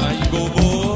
Aí, gobou.